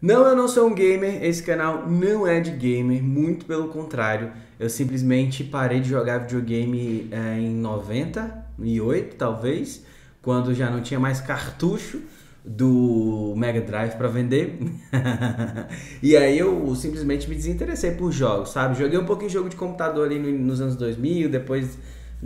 Não, eu não sou um gamer, esse canal não é de gamer, muito pelo contrário. Eu simplesmente parei de jogar videogame é, em 98, talvez, quando já não tinha mais cartucho do Mega Drive para vender. e aí eu simplesmente me desinteressei por jogos, sabe? Joguei um pouquinho de jogo de computador ali nos anos 2000, depois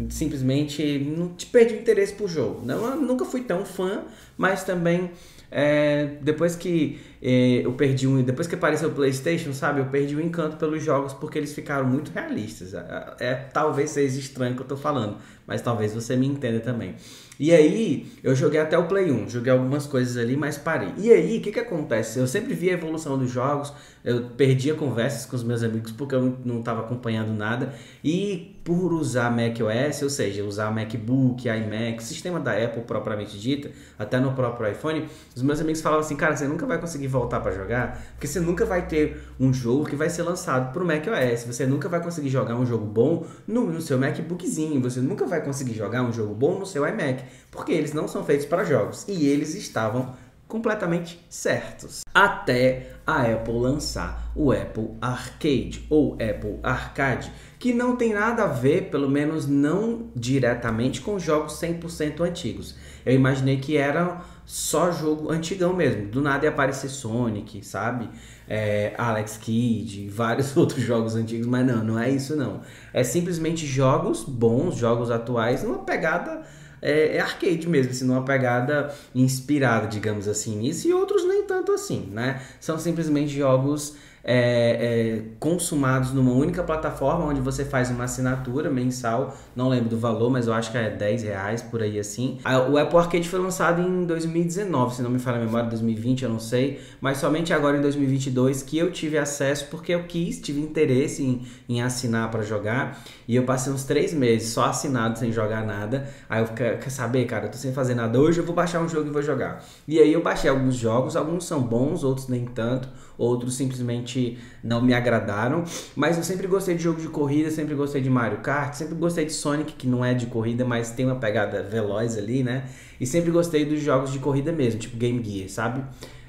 simplesmente não te perdi o interesse por jogo. Não, nunca fui tão fã, mas também é, depois que é, eu perdi um, depois que apareceu o PlayStation, sabe, eu perdi o encanto pelos jogos porque eles ficaram muito realistas. É, é talvez seja estranho o que eu tô falando, mas talvez você me entenda também. E aí, eu joguei até o Play 1, joguei algumas coisas ali, mas parei. E aí, o que que acontece? Eu sempre vi a evolução dos jogos, eu perdia conversas com os meus amigos porque eu não estava acompanhando nada. E por usar macOS, ou seja, usar MacBook, iMac, sistema da Apple propriamente dita, até no próprio iPhone, os meus amigos falavam assim, cara, você nunca vai conseguir voltar para jogar, porque você nunca vai ter um jogo que vai ser lançado pro macOS, você nunca vai conseguir jogar um jogo bom no, no seu MacBookzinho, você nunca vai conseguir jogar um jogo bom no seu iMac porque eles não são feitos para jogos. E eles estavam completamente certos. Até a Apple lançar o Apple Arcade ou Apple Arcade, que não tem nada a ver, pelo menos não diretamente, com jogos 100% antigos. Eu imaginei que era só jogo antigão mesmo. Do nada ia aparecer Sonic, sabe? É, Alex Kidd, vários outros jogos antigos, mas não, não é isso não. É simplesmente jogos bons, jogos atuais, numa pegada é, é arcade mesmo, assim, numa pegada inspirada, digamos assim, nisso, e outros nem tanto assim, né? São simplesmente jogos é, é, consumados numa única plataforma onde você faz uma assinatura mensal, não lembro do valor, mas eu acho que é 10 reais por aí assim. O Apple Arcade foi lançado em 2019, se não me falha a memória, 2020, eu não sei, mas somente agora em 2022 que eu tive acesso porque eu quis, tive interesse em, em assinar para jogar e eu passei uns três meses só assinado sem jogar nada. Aí eu quer, quer saber, cara, eu tô sem fazer nada hoje, eu vou baixar um jogo e vou jogar. E aí eu baixei alguns jogos, alguns são bons, outros nem tanto outros simplesmente não me agradaram. Mas eu sempre gostei de jogo de corrida, sempre gostei de Mario Kart, sempre gostei de Sonic, que não é de corrida, mas tem uma pegada veloz ali, né? E sempre gostei dos jogos de corrida mesmo, tipo Game Gear, sabe?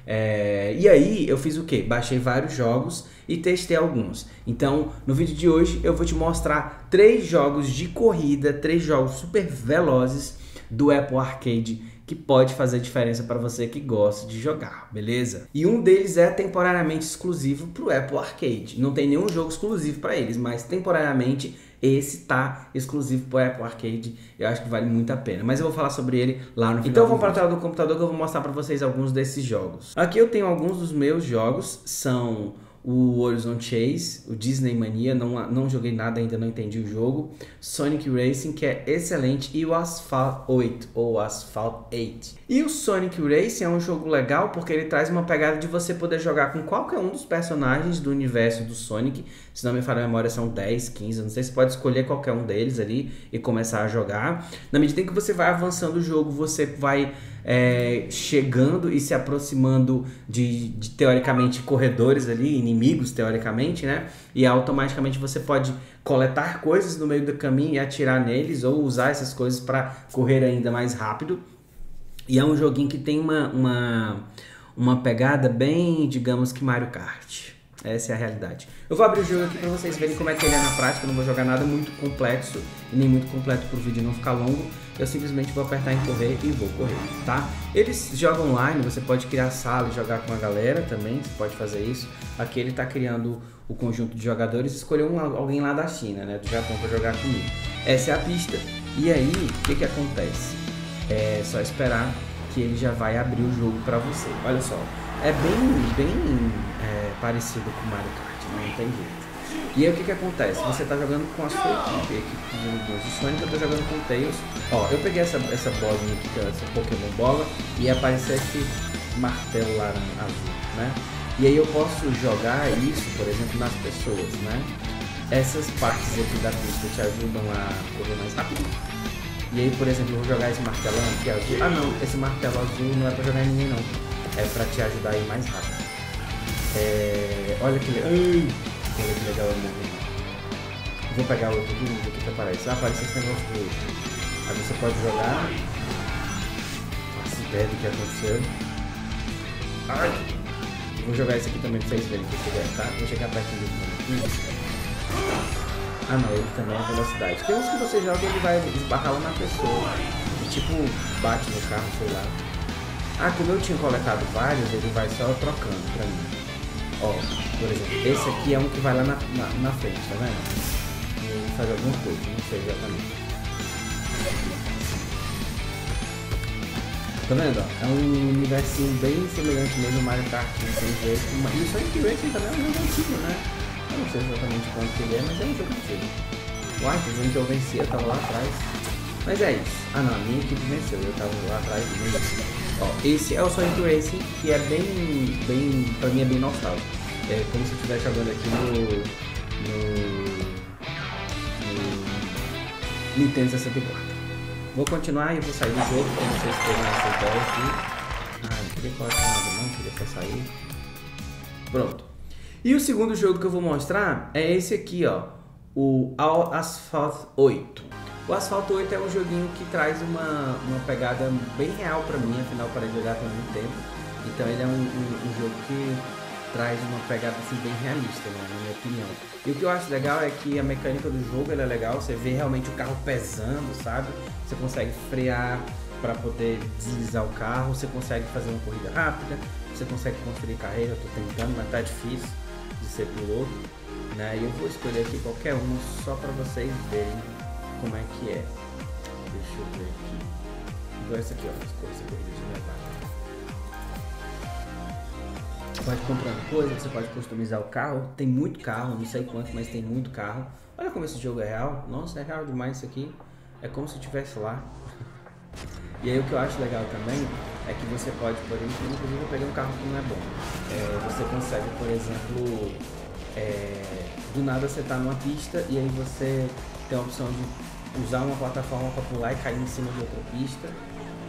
É... E aí eu fiz o que? Baixei vários jogos e testei alguns. Então, no vídeo de hoje eu vou te mostrar três jogos de corrida, três jogos super velozes do Apple Arcade que pode fazer diferença para você que gosta de jogar, beleza? E um deles é temporariamente exclusivo para o Apple Arcade. Não tem nenhum jogo exclusivo para eles, mas temporariamente esse tá exclusivo para o Apple Arcade. Eu acho que vale muito a pena. Mas eu vou falar sobre ele lá no final. Então vamos para a tela do computador que eu vou mostrar para vocês alguns desses jogos. Aqui eu tenho alguns dos meus jogos, são o Horizon Chase, o Disney Mania, não, não joguei nada ainda, não entendi o jogo. Sonic Racing, que é excelente, e o Asphalt 8, ou Asphalt 8. E o Sonic Racing é um jogo legal porque ele traz uma pegada de você poder jogar com qualquer um dos personagens do universo do Sonic. Se não me falha a memória, são 10, 15, não sei, você pode escolher qualquer um deles ali e começar a jogar. Na medida em que você vai avançando o jogo, você vai é, chegando e se aproximando de, de, teoricamente corredores ali, inimigos teoricamente, né? E automaticamente você pode coletar coisas no meio do caminho e atirar neles ou usar essas coisas para correr ainda mais rápido. E é um joguinho que tem uma, uma, uma pegada bem, digamos que Mario Kart. Essa é a realidade. Eu vou abrir o jogo aqui para vocês verem como é que ele é na prática. Eu não vou jogar nada muito complexo e nem muito completo para o vídeo não ficar longo. Eu simplesmente vou apertar em correr e vou correr, tá? Eles jogam online, você pode criar sala e jogar com a galera também, você pode fazer isso. Aqui ele está criando o conjunto de jogadores e escolheu um, alguém lá da China, né, do Japão para jogar comigo. Essa é a pista. E aí, o que que acontece? É só esperar que ele já vai abrir o jogo para você. Olha só, é bem, bem é, parecido com Mario Kart, não tem jeito. E aí o que que acontece? Você tá jogando com a sua equipe, a equipe de Sonic, eu tô jogando com o Tails. Ó, eu peguei essa, essa bolinha aqui, que é essa Pokémon bola, e apareceu esse martelo lá azul, né? E aí eu posso jogar isso, por exemplo, nas pessoas, né? Essas partes aqui da pista te ajudam a correr mais rápido. E aí, por exemplo, eu vou jogar esse martelão aqui azul. Ah não, esse martelo azul não é pra jogar em ninguém não. É pra te ajudar a ir mais rápido. É... Olha que legal. Olha que legal movimento. Vou pegar outro aqui, vamos ver o que aparece. Ah, aparece esse negócio do Aí você pode jogar. Faça ideia do que aconteceu. Ai! Vou jogar esse aqui também pra vocês verem que ele é, tá? Vou chegar perto dele aqui. Ah não, ele também é velocidade. Tem uns que você joga e ele vai esbarrar na pessoa. E tipo, bate no carro, sei lá. Ah, como eu tinha coletado vários, ele vai só trocando pra mim. Ó, por exemplo, esse aqui é um que vai lá na, na, na frente, tá vendo? Ele faz alguma coisa, não sei exatamente. Tá vendo? É um universo bem semelhante mesmo ao Mario Kart 6 vezes. E o Sonic Racing também é um jogo antigo, né? Eu não sei exatamente quanto ele é, mas é um jogo antigo. Uai, dizendo que eu venci, eu tava lá atrás. Mas é isso. Ah não, a minha equipe venceu, eu tava lá atrás e venci. Ó, esse é o Sonic Racing, que é bem, bem, pra mim é bem nostálgico. É como se eu estivesse jogando aqui no, no, no Nintendo 64. Vou continuar e vou sair do jogo para vocês terem essa ideia aqui. Ah, não queria colocar nada não, queria só sair. Pronto. E o segundo jogo que eu vou mostrar é esse aqui, ó. O Asphalt 8. O Asphalt 8 é um joguinho que traz uma, uma pegada bem real para mim, afinal parei de jogar por muito tempo. Então ele é um, um, um jogo que traz uma pegada assim bem realista, né, na minha opinião. E o que eu acho legal é que a mecânica do jogo é legal, você vê realmente o carro pesando, sabe? Você consegue frear para poder deslizar o carro, você consegue fazer uma corrida rápida, você consegue construir carreira, eu tô tentando, mas tá difícil de ser piloto, né? E eu vou escolher aqui qualquer uma só para vocês verem como é que é. Deixa eu ver aqui. Igual essa aqui, ó, escolha essa corrida de Nevada pode comprando coisa, você pode customizar o carro. Tem muito carro, não sei quanto, mas tem muito carro. Olha como esse jogo é real. Nossa, é real demais isso aqui. É como se estivesse lá. E aí o que eu acho legal também é que você pode, por exemplo, inclusive eu peguei um carro que não é bom. É, você consegue, por exemplo, é, do nada você está numa pista e aí você tem a opção de usar uma plataforma para pular e cair em cima de outra pista.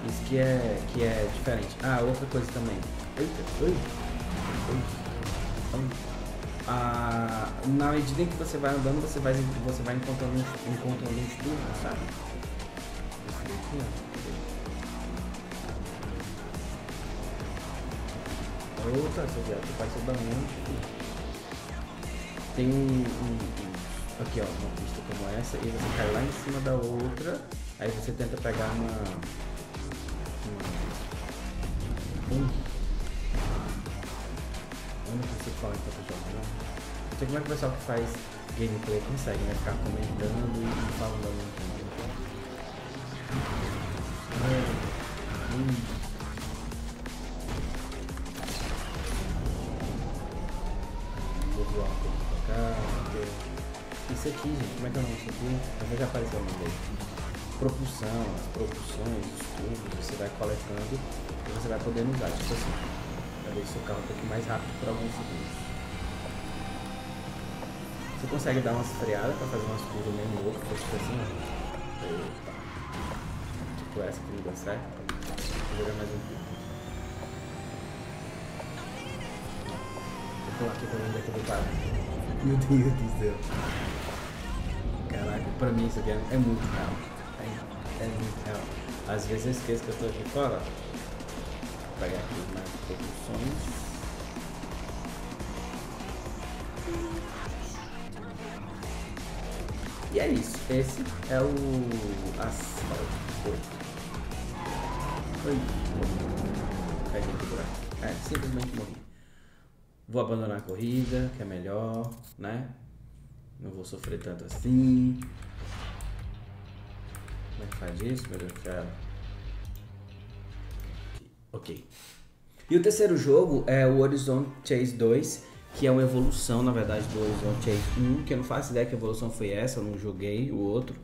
Isso que é, que é diferente. Ah, outra coisa também. Eita, oi. Então, a, na medida em que você vai andando, você vai, você vai encontrando, encontrando uns turnos, sabe? Outra, essa ó, faz da onde? Tem um, um, aqui ó, uma pista como essa, e você cai lá em cima da outra, aí você tenta pegar uma, uma um, único principal enquanto joga, né? Não sei como é que o pessoal que faz gameplay consegue, né? Ficar comentando e falando muito. Hum. Aqui, gente, como é que é o nome disso aqui? Talvez já apareceu o nome dele. Propulsão, as propulsões, os tubos, você vai coletando e você vai podendo usar, tipo assim deixa o carro um pouquinho mais rápido por alguns segundos. Você consegue dar umas freadas para fazer umas curvas meio loucas, tipo assim, ó. Opa. Tipo essa que não deu certo. Vou jogar mais um pouco. Vou pular aqui que eu vou parar. Meu Deus do céu. Pra mim isso aqui é, é muito real. É, é muito real. Às vezes eu esqueço que eu estou aqui fora pegar aqui nas produções. E é isso. Esse é o asfalto. Foi. É, simplesmente morri. Vou abandonar a corrida, que é melhor, né? Não vou sofrer tanto assim. Faz isso, meu Deus do céu? Ok. E o terceiro jogo é o Horizon Chase 2, que é uma evolução, na verdade, do Horizon Chase 1, que eu não faço ideia que evolução foi essa, eu não joguei o outro.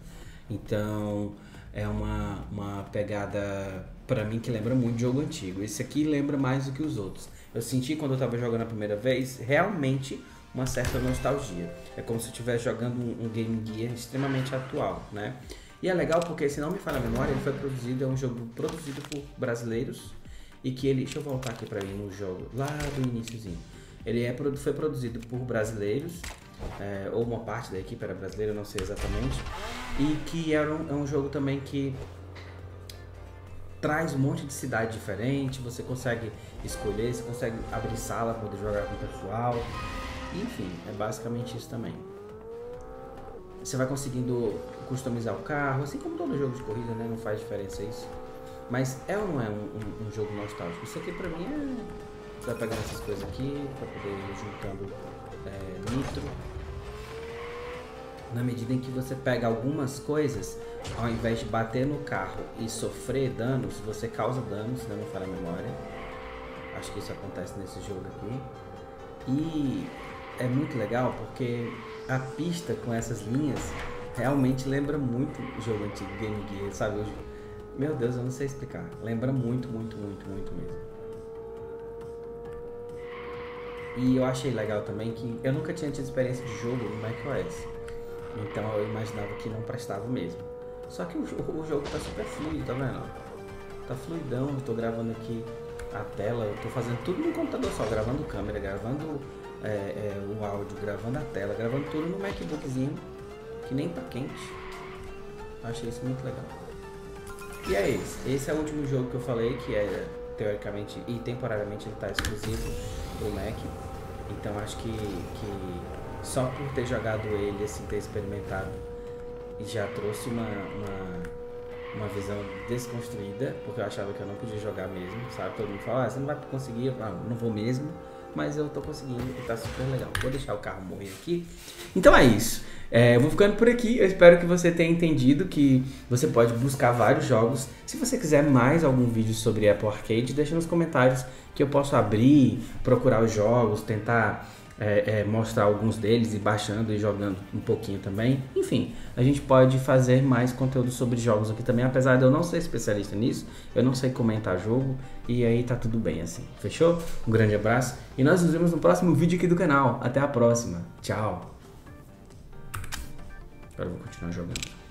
Então, é uma, uma pegada, para mim, que lembra muito jogo antigo. Esse aqui lembra mais do que os outros. Eu senti quando eu estava jogando a primeira vez, realmente uma certa nostalgia. É como se eu estivesse jogando um, um Game Gear extremamente atual, né? E é legal porque, se não me falha a memória, ele foi produzido, é um jogo produzido por brasileiros e que ele, deixa eu voltar aqui para mim no jogo, lá do iníciozinho. Ele é, foi produzido por brasileiros, é, ou uma parte da equipe era brasileira, não sei exatamente, e que era um, é um jogo também que traz um monte de cidade diferente, você consegue escolher, você consegue abrir sala para poder jogar com o pessoal. Enfim, é basicamente isso também. Você vai conseguindo customizar o carro, assim como todo jogo de corrida, né? Não faz diferença isso. Mas é ou não é um, um, um jogo nostálgico? Isso aqui pra mim é. Você vai pegando essas coisas aqui pra poder ir juntando é, nitro. Na medida em que você pega algumas coisas, ao invés de bater no carro e sofrer danos, você causa danos, se não me falha a memória. Acho que isso acontece nesse jogo aqui. E é muito legal porque a pista com essas linhas realmente lembra muito jogo antigo Game Gear, sabe? Meu Deus, eu não sei explicar. Lembra muito, muito, muito, muito mesmo. E eu achei legal também que eu nunca tinha tido experiência de jogo no macOS. Então eu imaginava que não prestava mesmo. Só que o, o jogo tá super fluido, tá vendo? Tá fluidão, eu tô gravando aqui a tela, eu tô fazendo tudo no computador só, gravando câmera, gravando é, é, o áudio, gravando a tela, gravando tudo no MacBookzinho, que nem tá quente. Achei isso muito legal. E é esse. Esse é o último jogo que eu falei, que é teoricamente e temporariamente ele tá exclusivo pro Mac. Então acho que, que só por ter jogado ele, assim, ter experimentado, já trouxe uma, uma, uma visão desconstruída, porque eu achava que eu não podia jogar mesmo, sabe? Todo mundo fala, ah, você não vai conseguir, eu falo, não vou mesmo, mas eu tô conseguindo e tá super legal. Vou deixar o carro morrer aqui. Então é isso. É, eu vou ficando por aqui. Eu espero que você tenha entendido que você pode buscar vários jogos. Se você quiser mais algum vídeo sobre Apple Arcade, deixa nos comentários que eu posso abrir, procurar os jogos, tentar é, é, mostrar alguns deles e baixando e jogando um pouquinho também. Enfim, a gente pode fazer mais conteúdo sobre jogos aqui também, apesar de eu não ser especialista nisso, eu não sei comentar jogo e aí tá tudo bem assim. Fechou? Um grande abraço e nós nos vemos no próximo vídeo aqui do canal. Até a próxima. Tchau. Agora eu vou continuar jogando.